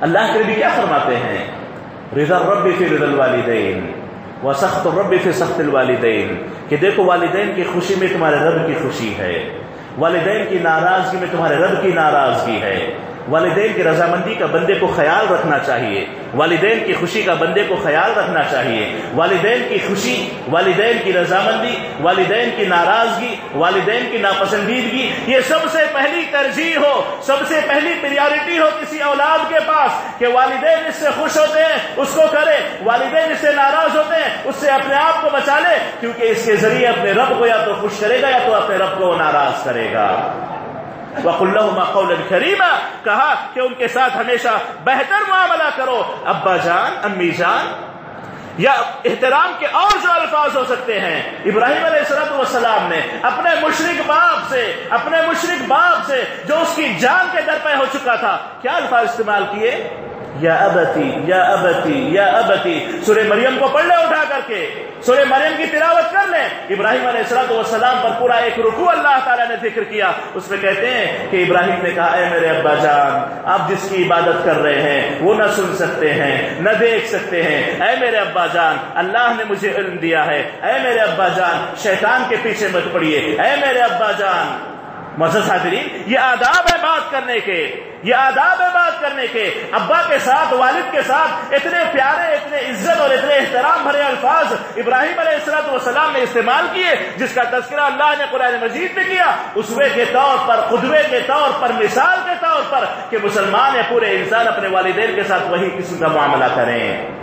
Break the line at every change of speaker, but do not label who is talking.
اللہ کے نبی کیا فرماتے ہیں؟ رضا رب فی رضا الوالدین و سخت رب فی سخت الوالدین کہ دیکھو والدین کی خوشی میں تمہارے رب کی خوشی ہے، والدین کی ناراضگی میں تمہارے رب کی ناراضگی ہے۔ والدین کی رضامندی کا بندے کو خیال رکھنا چاہیے، والدین کی خوشی کا بندے کو خیال رکھنا چاہیے، والدین کی خوشی، والدین کی رضامندی، والدین کی ناراضگی، والدین کی ناپسندیدگی، یہ سب سے پہلی ترجیح ہو، سب سے پہلی پریارٹی ہو کسی اولاد کے پاس کہ والدین اس سے خوش ہوتے ہیں، اس کو کرے، والدین اس سے ناراض ہوتے ہیں، اس سے اپنے آپ کو بچا لے، کیونکہ اس کے ذریعے اپنے رب کو یا تو خوش کرے گا یا تو اپنے رب کو ناراض کرے گا۔ وق اللہ کریمہ کہا کہ ان کے ساتھ ہمیشہ بہتر معاملہ کرو۔ ابا جان، امی جان، یا احترام کے اور جو الفاظ ہو سکتے ہیں۔ ابراہیم علیہ السلط والسلام نے اپنے مشرق باپ سے، اپنے مشرق باپ سے جو اس کی جان کے در پہ ہو چکا تھا، کیا الفاظ استعمال کیے؟ یا ابتی یا ابتی یا ابتی۔ سورہ مریم کو پڑھ لے اٹھا کر کے۔ سورہ مریم کی تلاوت کر لیں ابراہیم علیہ السلام والسلام پر پورا ایک رکوع اللہ تعالیٰ نے ذکر کیا۔ اس میں کہتے ہیں کہ ابراہیم نے کہا، اے میرے ابا جان، آپ جس کی عبادت کر رہے ہیں، وہ نہ سن سکتے ہیں، نہ دیکھ سکتے ہیں۔ اے میرے ابا جان، اللہ نے مجھے علم دیا ہے۔ اے میرے ابا جان، شیطان کے پیچھے مت پڑیے۔ اے میرے ابا جان مزہ حاضرین، یہ آداب ہے بات کرنے کے۔ یہ آداب ہے کرنے کے، ابا کے ساتھ، والد کے ساتھ اتنے پیارے، اتنے عزت اور اتنے احترام بھرے الفاظ ابراہیم علیہ السلط والسلام نے استعمال کیے، جس کا تذکرہ اللہ نے قرآن مجید میں کیا۔ اسوے کے طور پر قدوے کے طور پر، مثال کے طور پر کہ مسلمان یا پورے انسان اپنے والدین کے ساتھ وہی قسم کا معاملہ کریں۔